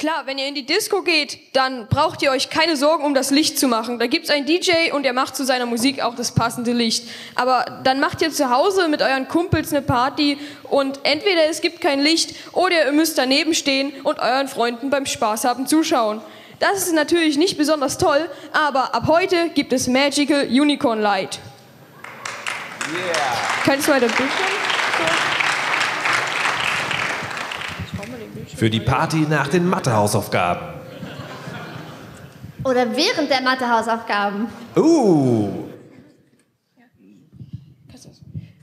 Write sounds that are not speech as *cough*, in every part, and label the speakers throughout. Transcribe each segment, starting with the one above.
Speaker 1: Klar, wenn ihr in die Disco geht, dann braucht ihr euch keine Sorgen um das Licht zu machen. Da gibt's einen DJ und der macht zu seiner Musik auch das passende Licht. Aber dann macht ihr zu Hause mit euren Kumpels eine Party und entweder es gibt kein Licht oder ihr müsst daneben stehen und euren Freunden beim Spaß haben zuschauen. Das ist natürlich nicht besonders toll, aber ab heute gibt es Magical Unicorn Light. Yeah. Könntest du weiter Bildschirm?
Speaker 2: Für die Party nach den Mathehausaufgaben.
Speaker 3: Oder während der Mathehausaufgaben.
Speaker 2: Uh.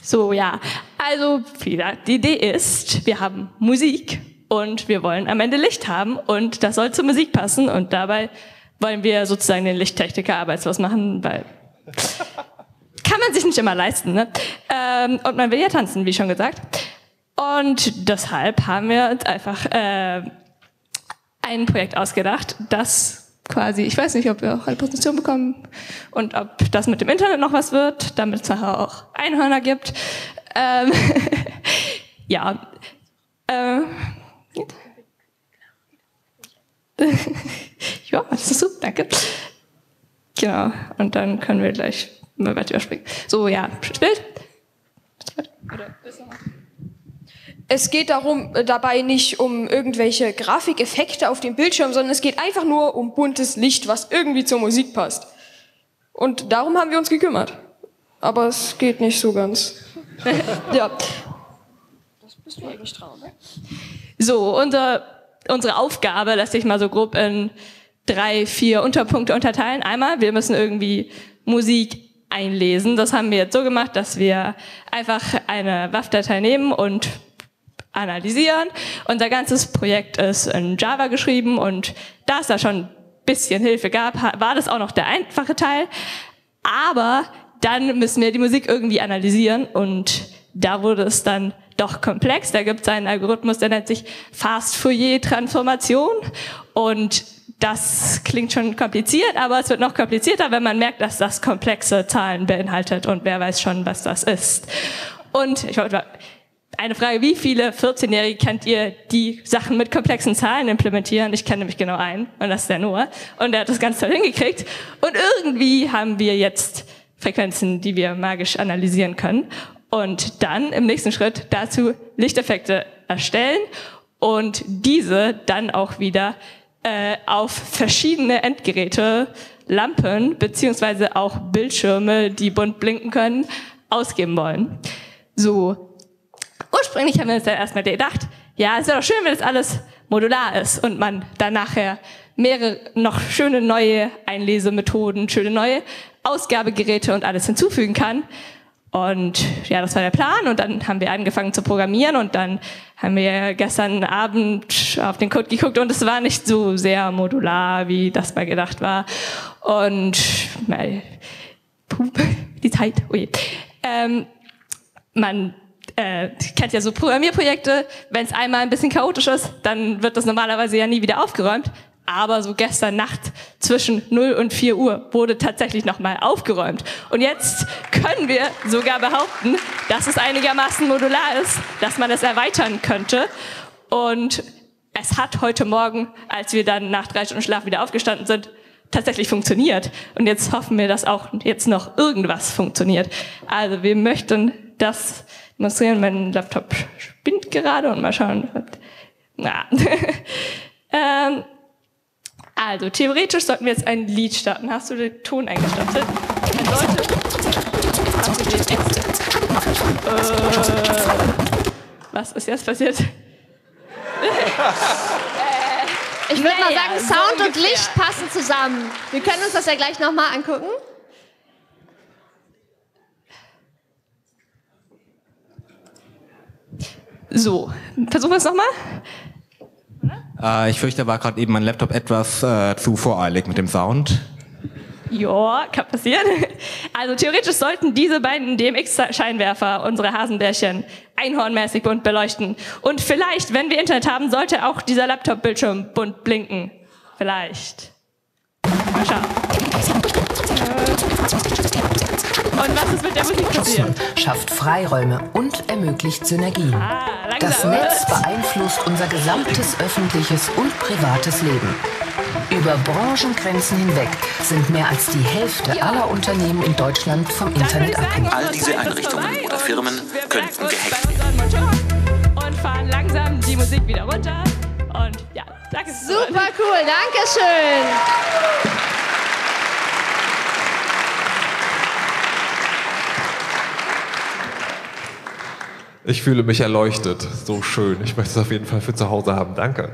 Speaker 4: So, ja. Also, gesagt, die Idee ist, wir haben Musik und wir wollen am Ende Licht haben und das soll zur Musik passen und dabei wollen wir sozusagen den Lichttechniker arbeitslos machen, weil *laughs* kann man sich nicht immer leisten. Ne? Ähm, und man will ja tanzen, wie schon gesagt. Und deshalb haben wir uns einfach äh, ein Projekt ausgedacht, das quasi, ich weiß nicht, ob wir auch eine Präsentation bekommen und ob das mit dem Internet noch was wird, damit es nachher auch Einhörner gibt. Ähm, *laughs* ja. Äh, *laughs* ja, das ist super, danke. Genau, und dann können wir gleich mal weiter überspringen. So, ja, Bild. Oder
Speaker 1: es geht darum, äh, dabei nicht um irgendwelche Grafikeffekte auf dem Bildschirm, sondern es geht einfach nur um buntes Licht, was irgendwie zur Musik passt. Und darum haben wir uns gekümmert. Aber es geht nicht so ganz. *laughs* ja.
Speaker 4: Das bist du eigentlich ne? So, unser, unsere Aufgabe lässt sich mal so grob in drei, vier Unterpunkte unterteilen. Einmal, wir müssen irgendwie Musik einlesen. Das haben wir jetzt so gemacht, dass wir einfach eine WAV-Datei nehmen und analysieren. Unser ganzes Projekt ist in Java geschrieben und da es da schon ein bisschen Hilfe gab, war das auch noch der einfache Teil. Aber dann müssen wir die Musik irgendwie analysieren und da wurde es dann doch komplex. Da gibt es einen Algorithmus, der nennt sich Fast Fourier Transformation und das klingt schon kompliziert, aber es wird noch komplizierter, wenn man merkt, dass das komplexe Zahlen beinhaltet und wer weiß schon, was das ist. Und ich wollte eine Frage, wie viele 14-Jährige kennt ihr, die Sachen mit komplexen Zahlen implementieren? Ich kenne nämlich genau einen und das ist der Noah und der hat das ganz toll hingekriegt und irgendwie haben wir jetzt Frequenzen, die wir magisch analysieren können und dann im nächsten Schritt dazu Lichteffekte erstellen und diese dann auch wieder äh, auf verschiedene Endgeräte, Lampen beziehungsweise auch Bildschirme, die bunt blinken können, ausgeben wollen. So, ursprünglich haben wir uns ja erstmal gedacht, ja, es wäre doch schön, wenn das alles modular ist und man dann nachher mehrere noch schöne neue Einlesemethoden, schöne neue Ausgabegeräte und alles hinzufügen kann. Und ja, das war der Plan. Und dann haben wir angefangen zu programmieren und dann haben wir gestern Abend auf den Code geguckt und es war nicht so sehr modular, wie das mal gedacht war. Und äh, *laughs* die Zeit, ui. Ähm, man äh, kennt ja so Programmierprojekte, wenn es einmal ein bisschen chaotisch ist, dann wird das normalerweise ja nie wieder aufgeräumt. Aber so gestern Nacht zwischen 0 und 4 Uhr wurde tatsächlich nochmal aufgeräumt. Und jetzt können wir sogar behaupten, dass es einigermaßen modular ist, dass man es erweitern könnte. Und es hat heute Morgen, als wir dann nach drei Stunden Schlaf wieder aufgestanden sind, tatsächlich funktioniert. Und jetzt hoffen wir, dass auch jetzt noch irgendwas funktioniert. Also wir möchten das demonstrieren. Mein Laptop spinnt gerade und mal schauen. Na. *laughs* ähm, also, theoretisch sollten wir jetzt ein Lied starten. Hast du den Ton eingestartet? Leute? Äh, was ist jetzt passiert? *laughs*
Speaker 3: ich würde mal sagen, Sound so und Licht passen zusammen. Wir können uns das ja gleich nochmal angucken.
Speaker 4: So, versuchen wir es nochmal.
Speaker 2: Äh, ich fürchte, da war gerade eben mein Laptop etwas äh, zu voreilig mit dem Sound.
Speaker 4: Ja, kann passieren. Also theoretisch sollten diese beiden DMX-Scheinwerfer unsere Hasenbärchen einhornmäßig bunt beleuchten. Und vielleicht, wenn wir Internet haben, sollte auch dieser Laptop-Bildschirm bunt blinken. Vielleicht. Mal schauen. Und was ist mit der Musik passiert?
Speaker 5: schafft Freiräume und ermöglicht Synergien.
Speaker 4: Ah,
Speaker 5: Das. Netz beeinflusst unser gesamtes öffentliches und privates Leben. Über Branchengrenzen hinweg sind mehr als die Hälfte aller Unternehmen in Deutschland vom Internet abhängig.
Speaker 6: All diese Einrichtungen oder Firmen könnten gehackt
Speaker 4: Motoren Und fahren langsam die Musik wieder runter. Und ja, danke.
Speaker 3: Super cool, Dankeschön.
Speaker 7: Ich fühle mich erleuchtet. So schön. Ich möchte es auf jeden Fall für zu Hause haben. Danke.